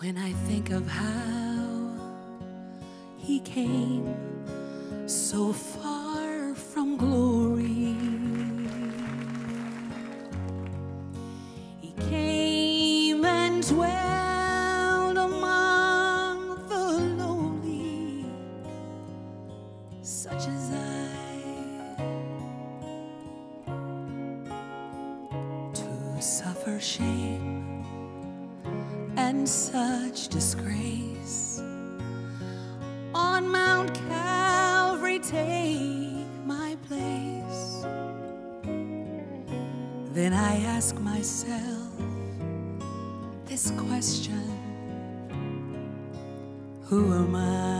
When I think of how he came so far from glory, he came and dwelled among the lowly, such as I, to suffer shame and such disgrace. On Mount Calvary, take my place. Then I ask myself this question Who am I?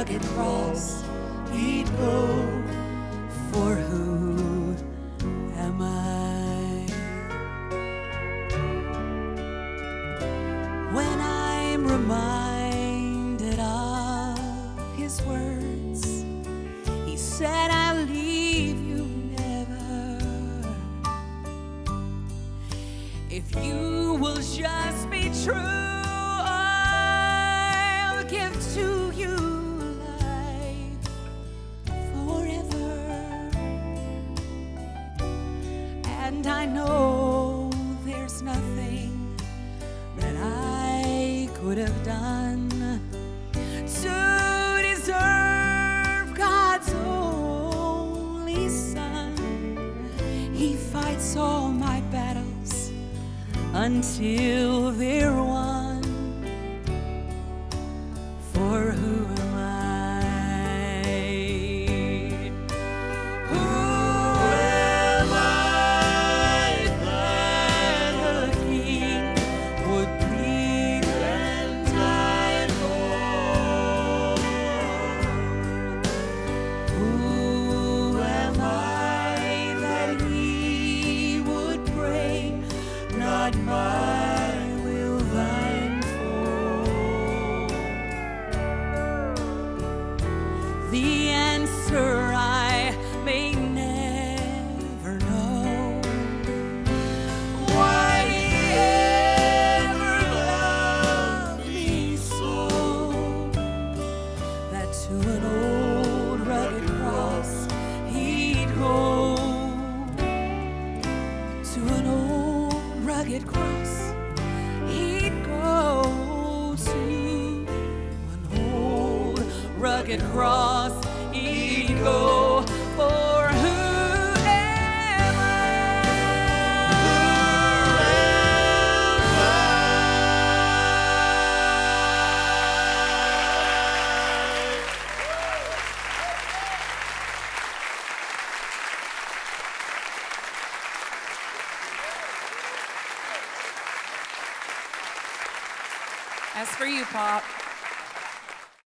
rugged cross he'd go. For who am I? When I'm reminded of his words, he said, I'll leave you never. If you will just be true, And I know there's nothing that I could have done to deserve God's only Son. He fights all my battles until they're won. Rugged cross. He'd go to an old rugged cross As for you, Pop.